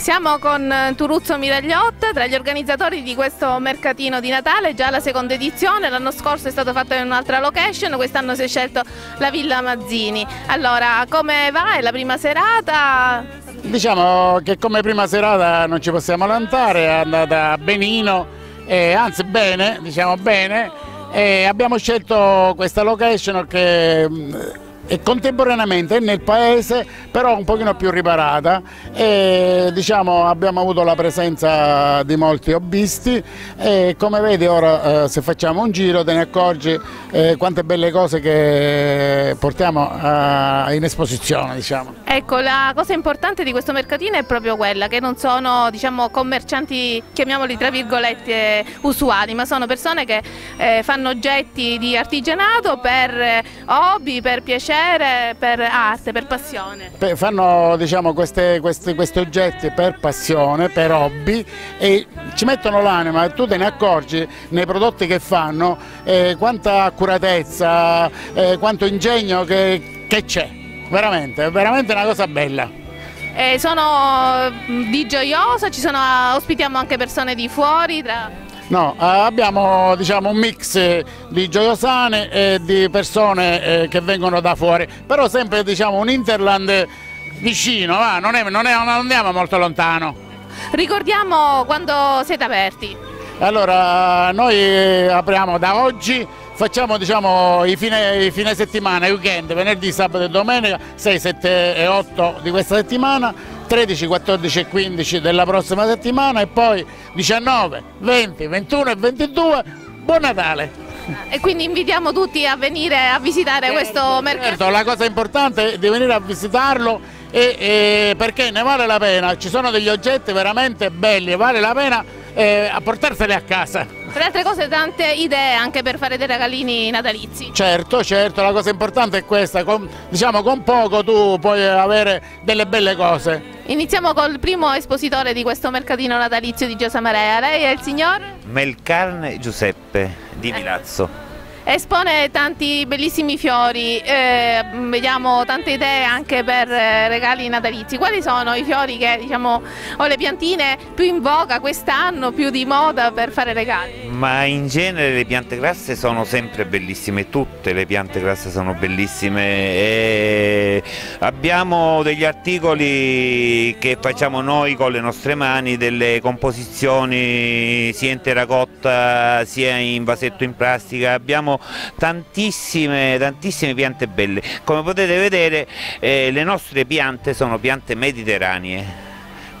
Siamo con Turuzzo Miragliotta, tra gli organizzatori di questo mercatino di Natale, già la seconda edizione, l'anno scorso è stato fatto in un'altra location, quest'anno si è scelto la Villa Mazzini. Allora, come va? È la prima serata? Diciamo che come prima serata non ci possiamo lamentare, è andata benino, eh, anzi bene, diciamo bene, e abbiamo scelto questa location che e contemporaneamente nel paese però un pochino più riparata e diciamo abbiamo avuto la presenza di molti hobbisti e come vedi ora eh, se facciamo un giro te ne accorgi eh, quante belle cose che portiamo eh, in esposizione diciamo. Ecco la cosa importante di questo mercatino è proprio quella che non sono diciamo commercianti chiamiamoli tra virgolette usuali ma sono persone che eh, fanno oggetti di artigianato per eh, hobby, per piacere piacere, per arte, per passione. Fanno diciamo, queste, questi, questi oggetti per passione, per hobby e ci mettono l'anima e tu te ne accorgi nei prodotti che fanno eh, quanta accuratezza, eh, quanto ingegno che c'è, veramente, è veramente una cosa bella. Eh, sono di gioiosa, ci sono, ospitiamo anche persone di fuori. Tra... No, eh, abbiamo diciamo, un mix di gioiosane e di persone eh, che vengono da fuori, però sempre diciamo, un Interland vicino, va? Non, è, non, è, non andiamo molto lontano. Ricordiamo quando siete aperti. Allora, noi apriamo da oggi, facciamo diciamo, i, fine, i fine settimana, i weekend, venerdì, sabato e domenica, 6, 7 e 8 di questa settimana 13, 14 e 15 della prossima settimana e poi 19, 20, 21 e 22. Buon Natale! E quindi invitiamo tutti a venire a visitare certo, questo mercato. Certo, la cosa importante è di venire a visitarlo e, e perché ne vale la pena, ci sono degli oggetti veramente belli, vale la pena eh, a portarseli a casa. Tra le altre cose tante idee anche per fare dei regalini natalizi. Certo, certo, la cosa importante è questa, con, diciamo con poco tu puoi avere delle belle cose. Iniziamo col primo espositore di questo mercatino natalizio di Giosa Marea, lei è il signor? Melcarne Giuseppe di Milazzo. Espone tanti bellissimi fiori, eh, vediamo tante idee anche per eh, regali natalizi. Quali sono i fiori che diciamo o le piantine più in voga quest'anno, più di moda per fare regali? Ma in genere le piante grasse sono sempre bellissime, tutte le piante grasse sono bellissime. E abbiamo degli articoli che facciamo noi con le nostre mani, delle composizioni sia in terracotta sia in vasetto in plastica. Abbiamo abbiamo tantissime, tantissime piante belle. Come potete vedere eh, le nostre piante sono piante mediterranee.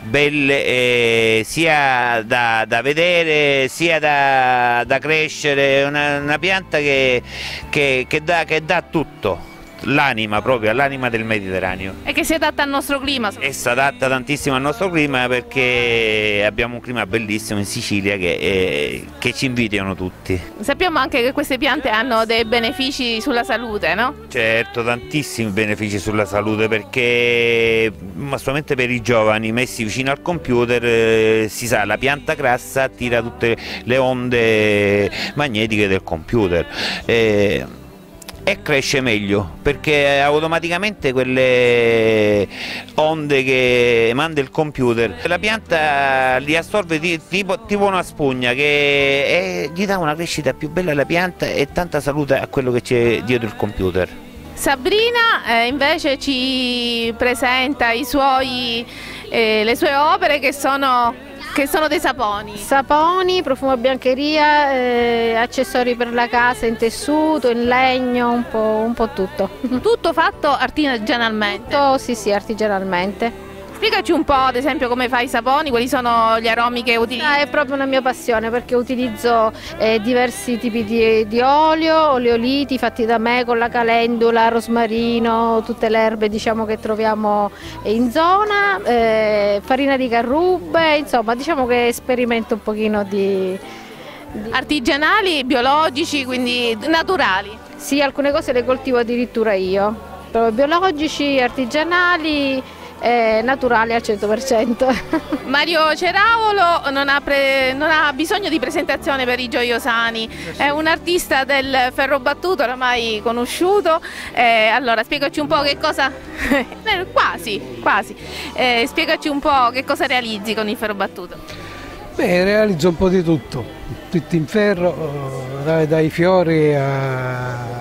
Belle eh, sia da, da, vedere sia da, da crescere, una, una pianta che, che, che, dà, che dà tutto l'anima proprio, all'anima del Mediterraneo. E che si adatta al nostro clima? E si adatta tantissimo al nostro clima perché abbiamo un clima bellissimo in Sicilia che, eh, che ci invidiano tutti. Sappiamo anche che queste piante hanno dei benefici sulla salute, no? Certo, tantissimi benefici sulla salute perché, ma solamente per i giovani messi vicino al computer, eh, si sa, la pianta grassa attira tutte le onde magnetiche del computer. Eh, e cresce meglio perché automaticamente quelle onde che manda il computer la pianta li assorbe tipo, tipo una spugna che è, gli dà una crescita più bella alla pianta e tanta salute a quello che c'è dietro il computer. Sabrina eh, invece ci presenta suoi, eh, le sue opere che sono che sono dei saponi? Saponi, profumo biancheria, eh, accessori per la casa in tessuto, in legno, un po', un po tutto. Tutto fatto artigianalmente? Tutto, sì sì, artigianalmente. Spiegaci un po' ad esempio come fai i saponi, quali sono gli aromi che utilizzi? Ah, è proprio una mia passione perché utilizzo eh, diversi tipi di, di, olio, oleoliti fatti da me con la calendula, rosmarino, tutte le erbe diciamo, che troviamo in zona, eh, farina di carrube, insomma diciamo che sperimento un pochino di, di... Artigianali, biologici, quindi naturali? Sì, alcune cose le coltivo addirittura io, proprio biologici, artigianali eh, naturali al 100%. Mario Ceravolo non ha, pre- non ha, bisogno di presentazione per i gioiosani, è un artista del ferro battuto oramai conosciuto, eh, allora spiegaci un po' che cosa, eh, quasi, quasi, eh, spiegaci un po' che cosa realizzi con il ferro battuto. Beh, realizzo un po' di tutto, tutto in ferro, dai, dai fiori a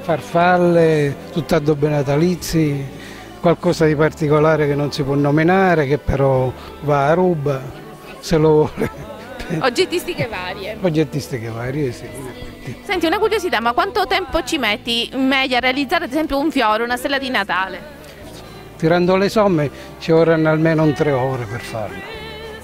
farfalle, tutto addobbi natalizi, qualcosa di particolare che non si può nominare, che però va a ruba, se lo vuole. Oggettistiche varie. Oggettistiche varie, sì. Senti, una curiosità, ma quanto tempo ci metti in media a realizzare ad esempio un fiore, una stella di Natale? Tirando le somme ci vorranno almeno un tre ore per farlo.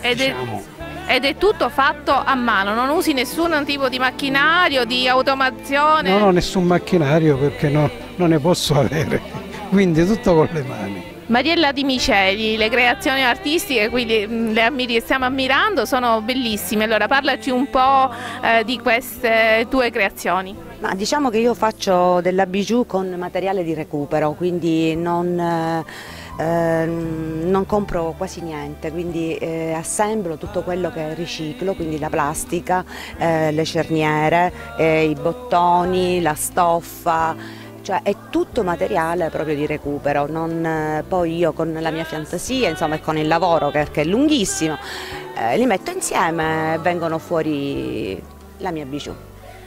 Ed diciamo. è, ed è tutto fatto a mano, non usi nessun tipo di macchinario, di automazione? Non ho nessun macchinario perché no, non ne posso avere, quindi tutto con le mani. Mariella Di Miceli, le creazioni artistiche, quindi le ammiri, stiamo ammirando, sono bellissime. Allora parlaci un po' eh, di queste tue creazioni. Ma diciamo che io faccio della bijou con materiale di recupero, quindi non... Eh, Ehm, non compro quasi niente, quindi eh, assemblo tutto quello che riciclo, quindi la plastica, eh, le cerniere, eh, i bottoni, la stoffa, cioè è tutto materiale proprio di recupero, non, eh, poi io con la mia fantasia insomma, e con il lavoro che, che è lunghissimo eh, li metto insieme e vengono fuori la mia bijou.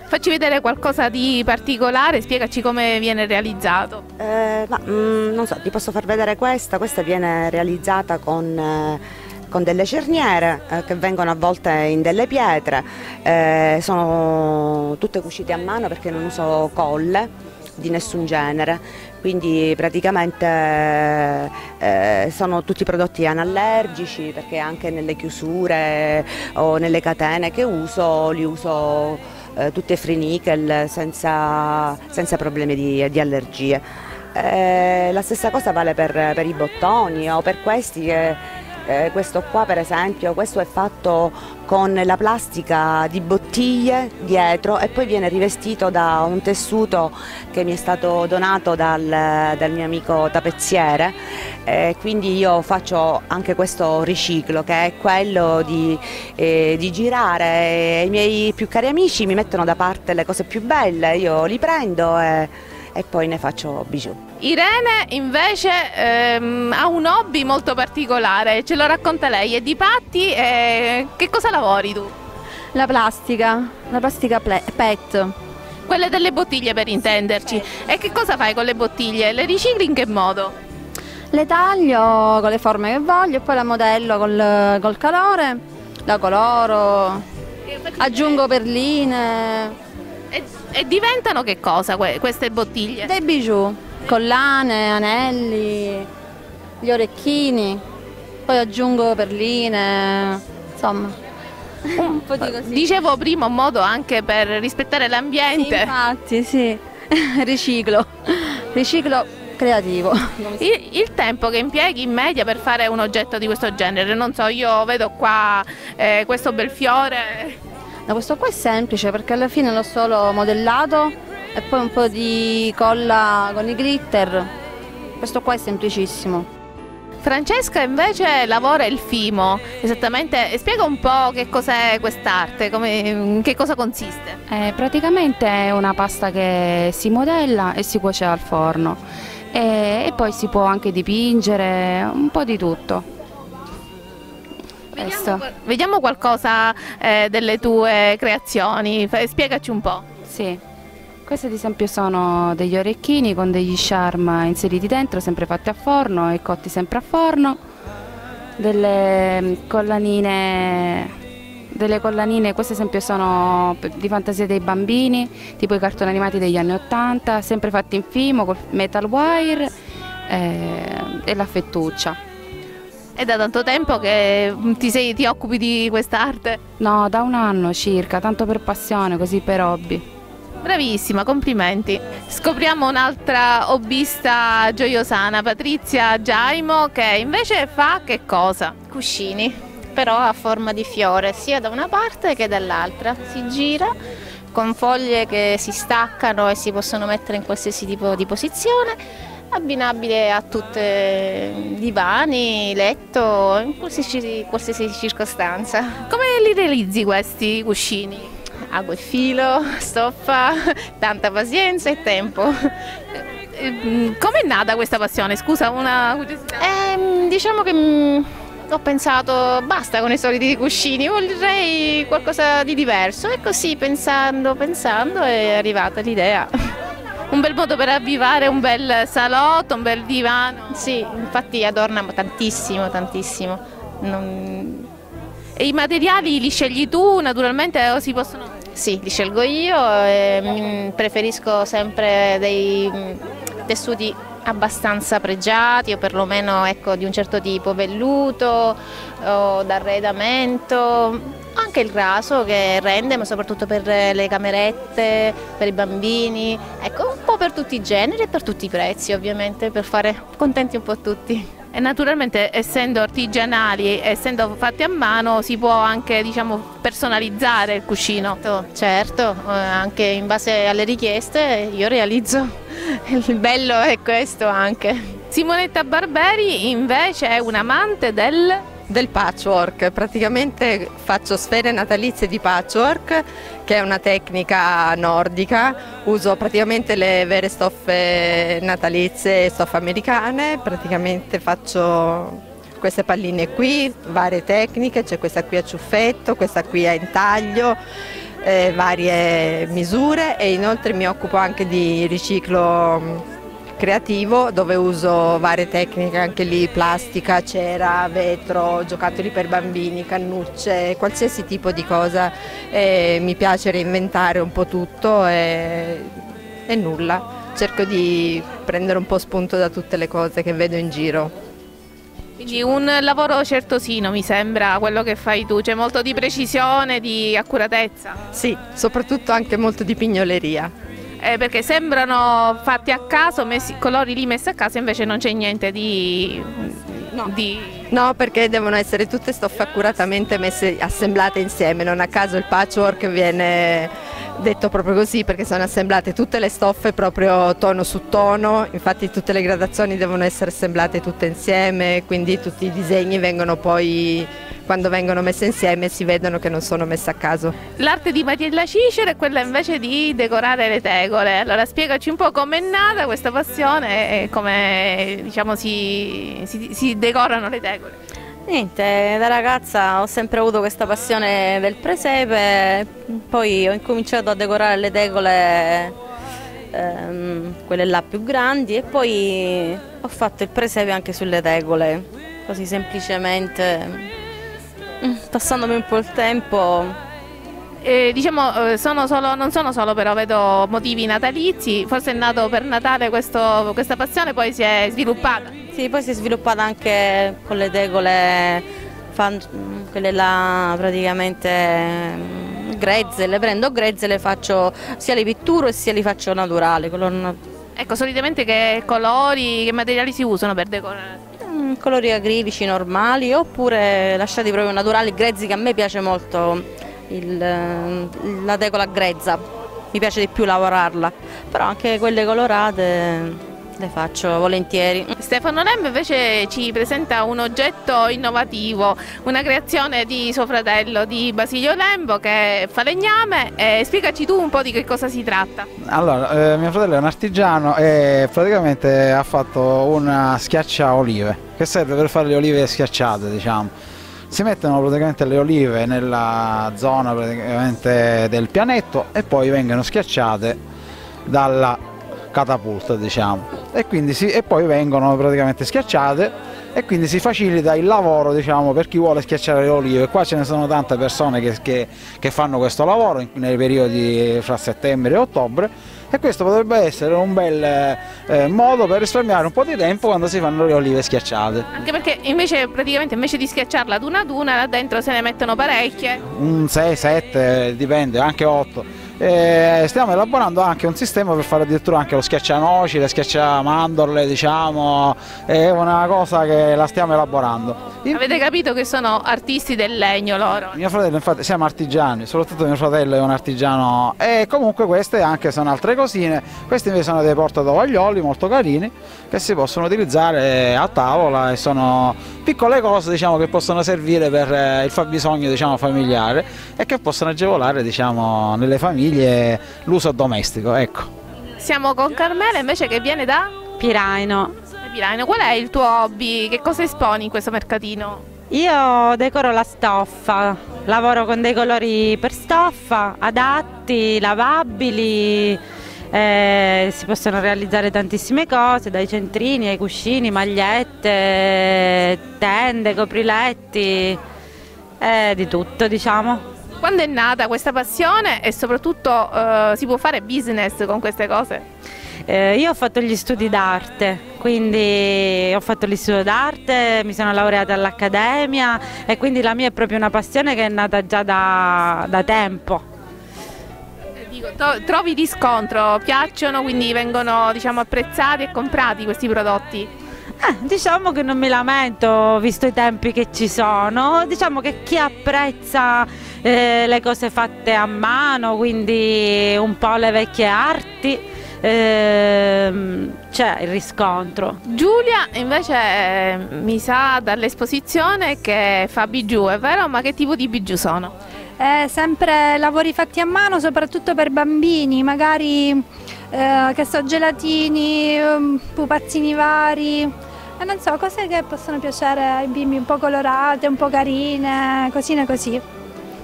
Facci vedere qualcosa di particolare, spiegaci come viene realizzato. Eh, ma, mm, non so, ti posso far vedere questa, questa viene realizzata con... Eh, con delle cerniere eh, che vengono avvolte in delle pietre, eh, sono tutte cucite a mano perché non uso colle di nessun genere, quindi praticamente eh, sono tutti prodotti anallergici perché anche nelle chiusure o nelle catene che uso li uso eh, tutte free nickel senza, senza problemi di, di allergie. Eh, la stessa cosa vale per, per, i bottoni o per questi che eh, questo qua per esempio, questo è fatto con la plastica di bottiglie dietro e poi viene rivestito da un tessuto che mi è stato donato dal, dal mio amico tappezziere eh, quindi io faccio anche questo riciclo che è quello di, eh, di girare. I miei più cari amici mi mettono da parte le cose più belle, io li prendo e, e poi ne faccio bijou. Irene invece ehm, ha un hobby molto particolare, ce lo racconta lei, è di patti e che cosa lavori tu? La plastica, la plastica PET. Quelle delle bottiglie per intenderci. E che cosa fai con le bottiglie? Le ricicli in che modo? Le taglio con le forme che voglio e poi la modello col, col calore, la coloro, aggiungo perline. E, e diventano che cosa queste bottiglie? Dei bijou collane, anelli, gli orecchini, poi aggiungo perline, insomma. Un po' di così. Dicevo prima un modo anche per rispettare l'ambiente. Sì, infatti, sì, riciclo, riciclo creativo. Il, il, tempo che impieghi in media per fare un oggetto di questo genere, non so, io vedo qua eh, questo bel fiore. No, questo qua è semplice perché alla fine l'ho solo modellato e poi un po' di colla con i glitter. Questo qua è semplicissimo. Francesca invece lavora il fimo, esattamente, spiega un po' che cos'è quest'arte, in che cosa consiste. Eh, praticamente è una pasta che si modella e si cuoce al forno e, e poi si può anche dipingere, un po' di tutto. Vediamo, vediamo qualcosa eh, delle tue creazioni, spiegaci un po'. Sì. Questi ad esempio sono degli orecchini con degli charm inseriti dentro, sempre fatti a forno e cotti sempre a forno, delle mm, collanine, delle collanine queste ad esempio sono di fantasia dei bambini, tipo i cartoni animati degli anni 80, sempre fatti in fimo, con metal wire eh, e la fettuccia. È da tanto tempo che ti, sei, ti occupi di quest'arte? No, da un anno circa, tanto per passione, così per hobby. Bravissima, complimenti. Scopriamo un'altra hobbista gioiosana, Patrizia Giaimo, che invece fa che cosa? Cuscini, però a forma di fiore, sia da una parte che dall'altra. Si gira con foglie che si staccano e si possono mettere in qualsiasi tipo di posizione abbinabile a tutte divani, letto, in qualsiasi, qualsiasi circostanza. Come li realizzi questi cuscini? Ago e filo, stoffa, tanta pazienza e tempo. Eh, Come è nata questa passione? Scusa, una curiosità. Ehm, diciamo che mm, ho pensato basta con i soliti cuscini, vorrei qualcosa di diverso e così pensando, pensando è arrivata l'idea. Un bel modo per avvivare un bel salotto, un bel divano. Sì, infatti adorna tantissimo, tantissimo. Non- E i materiali li scegli tu naturalmente o si possono... Sì, li scelgo io e mm, preferisco sempre dei mm, tessuti abbastanza pregiati o perlomeno ecco, di un certo tipo, velluto o d'arredamento, anche il raso che rende, ma soprattutto per le camerette, per i bambini, ecco, un po' per tutti i generi e per tutti i prezzi ovviamente, per fare contenti un po' tutti. E naturalmente essendo artigianali, essendo fatti a mano, si può anche diciamo, personalizzare il cuscino. Certo, eh, anche in base alle richieste io realizzo. Il bello è questo anche. Simonetta Barberi invece è un amante del... del patchwork, praticamente faccio sfere natalizie di patchwork che è una tecnica nordica, uso praticamente le vere stoffe natalizie stoffe americane, praticamente faccio queste palline qui, varie tecniche, c'è questa qui a ciuffetto, questa qui a intaglio, eh, varie misure. E inoltre mi occupo anche di riciclo creativo dove uso varie tecniche anche lì, plastica, cera, vetro, giocattoli per bambini, cannucce, qualsiasi tipo di cosa. E mi piace reinventare un po' tutto e, e nulla. Cerco di prendere un po' spunto da tutte le cose che vedo in giro. Quindi un lavoro certosino mi sembra quello che fai tu, c'è molto di precisione, di accuratezza. Sì, soprattutto anche molto di pignoleria. Eh, perché sembrano fatti a caso, messi- colori lì messi a caso, invece non c'è niente di... di- No, perché devono essere tutte stoffe accuratamente messe, assemblate insieme, non a caso il patchwork viene detto proprio così perché sono assemblate tutte le stoffe proprio tono su tono, infatti tutte le gradazioni devono essere assemblate tutte insieme, quindi tutti i disegni vengono poi, quando vengono messe insieme si vedono che non sono messe a caso. L'arte di Mariella Cicero è quella invece di decorare le tegole. Allora spiegaci un po' com'è nata questa passione e come diciamo, si, si- si decorano le tegole. Niente, da ragazza ho sempre avuto questa passione del presepe, poi ho incominciato a decorare le tegole, ehm, quelle là più grandi, e poi ho fatto il presepe anche sulle tegole, così semplicemente, mm, passandomi un po' il tempo. Diciamo, eh, sono solo- non sono solo però, vedo motivi natalizi, forse è nato per Natale questo- questa passione, poi si è sviluppata. Sì, poi si è sviluppata anche con le tegole, quelle là praticamente mm, grezze, le prendo grezze, le faccio sia le pitturo e sia li faccio naturali. na- Ecco, solitamente che colori, che materiali si usano per decorare? mm, colori acrilici normali oppure lasciati proprio naturali, grezzi che a me piace molto il, la tegola grezza, mi piace di più lavorarla, però anche quelle colorate le faccio volentieri. Stefano Lembo invece ci presenta un oggetto innovativo, una creazione di suo fratello, di Basilio Lembo, che è falegname. E spiegaci tu un po' di che cosa si tratta. Allora, eh, mio fratello è un artigiano e praticamente ha fatto una schiaccia olive che serve per fare le olive schiacciate, diciamo. Si mettono praticamente le olive nella zona praticamente del pianetto e poi vengono schiacciate dalla catapulta, diciamo. E, quindi si- e poi vengono praticamente schiacciate e quindi si facilita il lavoro diciamo, per chi vuole schiacciare le olive. Qua ce ne sono tante persone che, che- che fanno questo lavoro in- nei periodi fra settembre e ottobre e questo potrebbe essere un bel eh, modo per risparmiare un po' di tempo quando si fanno le olive schiacciate. Anche perché invece praticamente invece di schiacciarla ad una ad una, là dentro se ne mettono parecchie. Un 6, 7, dipende, anche 8. E stiamo elaborando anche un sistema per fare addirittura anche lo schiaccianoci, le schiacciamandorle, diciamo, è una cosa che la stiamo elaborando. In... Avete capito che sono artisti del legno loro? Mio fratello infatti siamo artigiani, soprattutto mio fratello è un artigiano e comunque queste anche sono altre cosine, questi invece sono dei portatovaglioli molto carini che si possono utilizzare a tavola e sono piccole cose diciamo, che possono servire per eh, il fabbisogno diciamo, familiare e che possono agevolare diciamo, nelle famiglie l'uso domestico. Ecco. Siamo con Carmela invece che viene da? Piraino. Piraino. Qual è il tuo hobby? Che cosa esponi in questo mercatino? Io decoro la stoffa, lavoro con dei colori per stoffa, adatti, lavabili, eh, si possono realizzare tantissime cose, dai centrini ai cuscini, magliette, tende, copriletti, eh, di tutto diciamo. Quando è nata questa passione e soprattutto eh, si può fare business con queste cose? Eh, io ho fatto gli studi d'arte, quindi ho fatto l'istituto d'arte, mi sono laureata all'accademia e quindi la mia è proprio una passione che è nata già da, da tempo. Dico, trovi riscontro, piacciono, quindi vengono diciamo, apprezzati e comprati questi prodotti? Eh, diciamo che non mi lamento, visto i tempi che ci sono. Diciamo che chi apprezza eh, le cose fatte a mano, quindi un po' le vecchie arti, ehm, c'è il riscontro. Giulia invece eh, mi sa dall'esposizione che fa bigiù, è vero? Ma che tipo di bigiù sono? Eh, sempre lavori fatti a mano, soprattutto per bambini, magari eh, che so, gelatini, um, pupazzini vari e non so, cose che possono piacere ai bimbi un po' colorate, un po' carine, cosine così.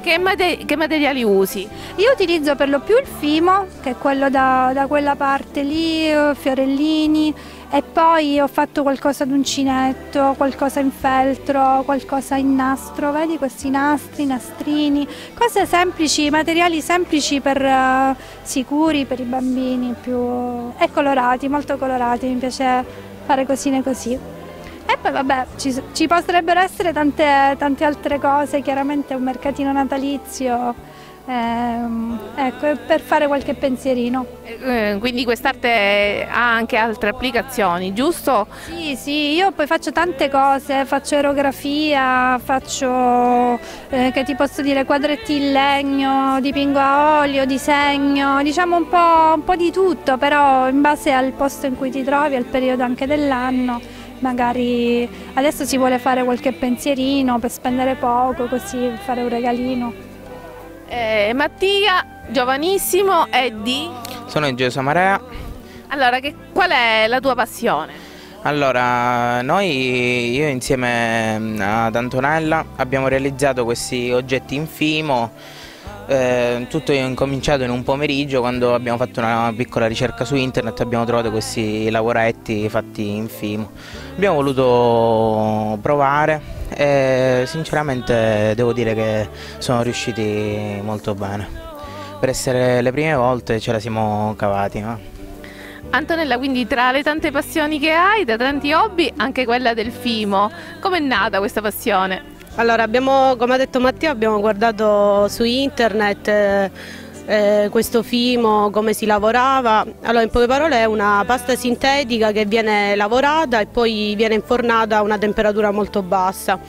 Che, mater che, materiali usi? Io utilizzo per lo più il fimo, che è quello da, da quella parte lì, fiorellini, e poi ho fatto qualcosa d'uncinetto, qualcosa in feltro, qualcosa in nastro, vedi questi nastri, nastrini, cose semplici, materiali semplici per uh, sicuri per i bambini più e colorati, molto colorati, mi piace fare cosine così. E poi vabbè, ci, ci potrebbero essere tante, tante, altre cose, chiaramente un mercatino natalizio, ehm, ecco, per fare qualche pensierino. Eh, quindi quest'arte ha anche altre applicazioni, giusto? Sì, sì, io poi faccio tante cose, faccio aerografia, faccio, eh, che ti posso dire, quadretti in legno, dipingo a olio, disegno, diciamo un po', un po' di tutto, però in base al posto in cui ti trovi, al periodo anche dell'anno magari adesso si vuole fare qualche pensierino per spendere poco, così fare un regalino. Eh, Mattia, giovanissimo, è di? Sono in Gesù Marea. Allora, che, qual è la tua passione? Allora, noi, io insieme ad Antonella abbiamo realizzato questi oggetti in fimo eh, tutto è incominciato in un pomeriggio quando abbiamo fatto una piccola ricerca su internet abbiamo trovato questi lavoretti fatti in Fimo. Abbiamo voluto provare e sinceramente devo dire che sono riusciti molto bene. Per essere le prime volte ce la siamo cavati. No? Antonella, quindi tra le tante passioni che hai, da tanti hobby, anche quella del Fimo, com'è nata questa passione? Allora, abbiamo, come ha detto Matteo, abbiamo guardato su internet eh, eh, questo fimo, come si lavorava. Allora, in poche parole è una pasta sintetica che viene lavorata e poi viene infornata a una temperatura molto bassa.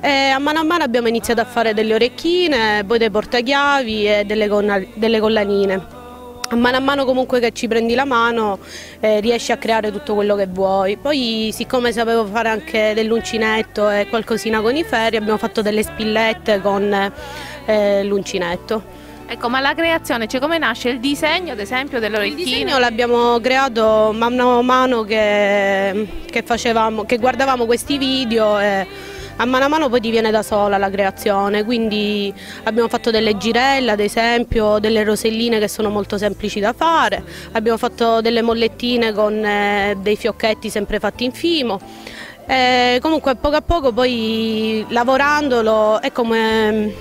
E a mano a mano abbiamo iniziato a fare delle orecchine, poi dei portachiavi e delle, delle collanine a mano a mano comunque che ci prendi la mano eh, riesci a creare tutto quello che vuoi. Poi siccome sapevo fare anche dell'uncinetto e qualcosina con i ferri abbiamo fatto delle spillette con eh, l'uncinetto. Ecco, ma la creazione, cioè come nasce il disegno ad esempio dell'orecchino? Il disegno l'abbiamo creato mano a mano che, che, facevamo, che guardavamo questi video e a mano a mano poi ti viene da sola la creazione, quindi abbiamo fatto delle girelle ad esempio, delle roselline che sono molto semplici da fare, abbiamo fatto delle mollettine con eh, dei fiocchetti sempre fatti in fimo. E comunque poco a poco poi lavorandolo è come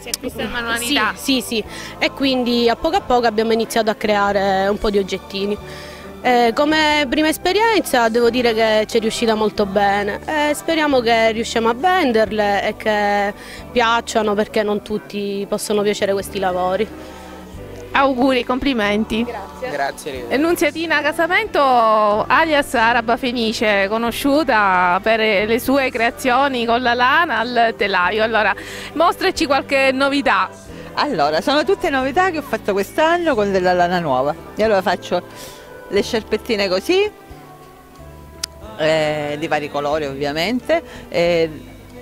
si acquista manualità. Sì, sì, sì, e quindi a poco a poco abbiamo iniziato a creare un po' di oggettini. Eh, come prima esperienza devo dire che ci è riuscita molto bene eh, speriamo che riusciamo a venderle e che piacciono perché non tutti possono piacere questi lavori. Auguri, complimenti. Grazie. Grazie. Nunziatina Casamento, alias Araba Fenice, conosciuta per le sue creazioni con la lana al telaio. Allora, mostraci qualche novità. Allora, sono tutte novità che ho fatto quest'anno con della lana nuova. E allora faccio le sciarpettine così, eh, di vari colori ovviamente, eh,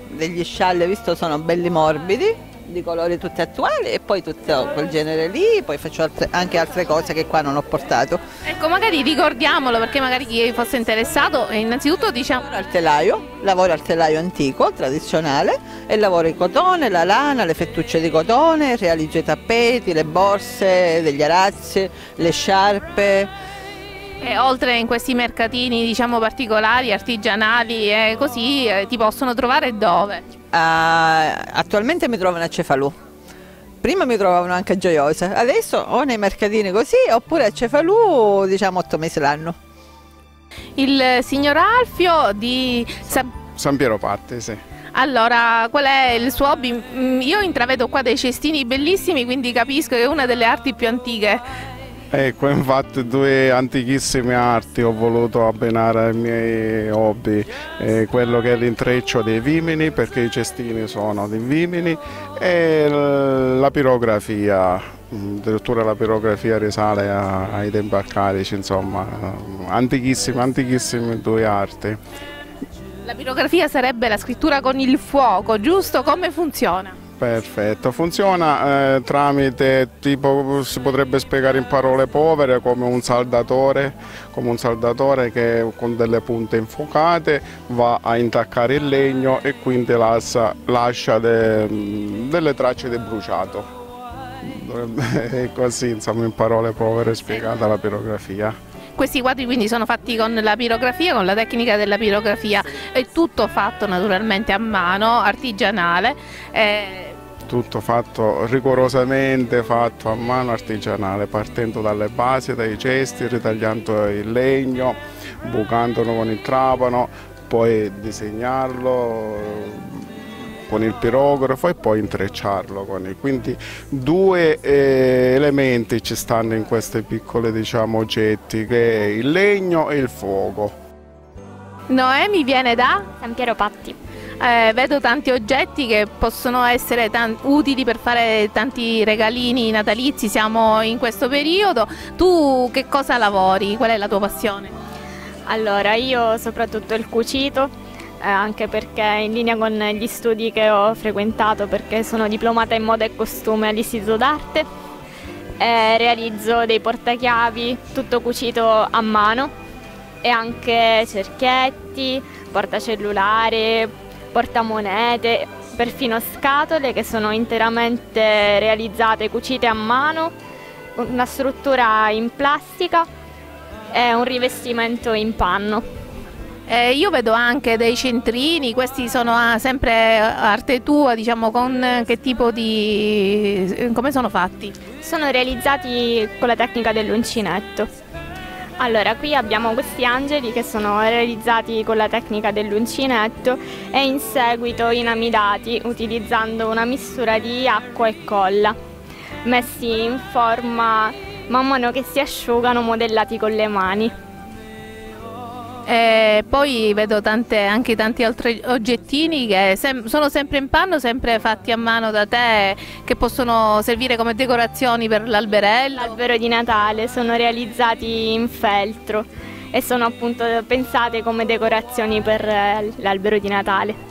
degli scialli, visto sono belli morbidi, di colori tutti attuali e poi tutto quel genere lì, poi faccio altre, anche altre cose che qua non ho portato. Ecco, magari ricordiamolo perché magari chi fosse interessato, innanzitutto diciamo... Lavoro al telaio, lavoro al telaio antico, tradizionale e lavoro il cotone, la lana, le fettucce di cotone, realizzo i tappeti, le borse, degli arazzi, le sciarpe. E oltre in questi mercatini diciamo particolari, artigianali e così, eh, ti possono trovare dove? Uh, attualmente mi trovano a Cefalù. Prima mi trovavano anche a Gioiosa, adesso o nei mercatini così oppure a Cefalù diciamo 8 mesi l'anno. Il signor Alfio di San, San Piero Parte, sì. Allora, qual è il suo hobby? Mm, io intravedo qua dei cestini bellissimi, quindi capisco che è una delle arti più antiche Ecco, infatti due antichissime arti ho voluto abbinare ai miei hobby, eh, quello che è l'intreccio dei vimini, perché i cestini sono di vimini, e la pirografia, addirittura la pirografia risale a, ai tempi arcadici, insomma, antichissime, antichissime due arti. La pirografia sarebbe la scrittura con il fuoco, giusto? Come funziona? Perfetto, funziona eh, tramite, tipo si potrebbe spiegare in parole povere, come un saldatore, come un saldatore che con delle punte infuocate va a intaccare il legno e quindi lascia, lascia de, delle tracce di bruciato. È così, insomma, in parole povere spiegata la pirografia. Questi quadri quindi sono fatti con la pirografia, con la tecnica della pirografia, è tutto fatto naturalmente a mano, artigianale. Eh, tutto fatto rigorosamente fatto a mano artigianale, partendo dalle basi, dai cesti, ritagliando il legno, bucandolo con il trapano, poi disegnarlo con il pirografo e poi intrecciarlo con il. Quindi due eh, elementi ci stanno in questi piccoli diciamo, oggetti, che è il legno e il fuoco. Noemi viene da San Piero Patti eh, vedo tanti oggetti che possono essere utili per fare tanti regalini natalizi, siamo in questo periodo. Tu che cosa lavori? Qual è la tua passione? Allora, io soprattutto il cucito, eh, anche perché in linea con gli studi che ho frequentato, perché sono diplomata in moda e costume all'Istituto d'Arte, eh, realizzo dei portachiavi, tutto cucito a mano e anche cerchietti, portacellulare, portamonete, perfino scatole che sono interamente realizzate, cucite a mano, una struttura in plastica e un rivestimento in panno. Eh, io vedo anche dei centrini, questi sono ah, sempre arte tua, diciamo con che tipo di... come sono fatti? Sono realizzati con la tecnica dell'uncinetto. Allora, qui abbiamo questi angeli che sono realizzati con la tecnica dell'uncinetto e in seguito inamidati utilizzando una mistura di acqua e colla, messi in forma man mano che si asciugano modellati con le mani. E poi vedo tante, anche tanti altri oggettini che sem sono sempre in panno, sempre fatti a mano da te, che possono servire come decorazioni per l'alberello. L'albero di Natale sono realizzati in feltro e sono appunto pensate come decorazioni per eh, l'albero di Natale.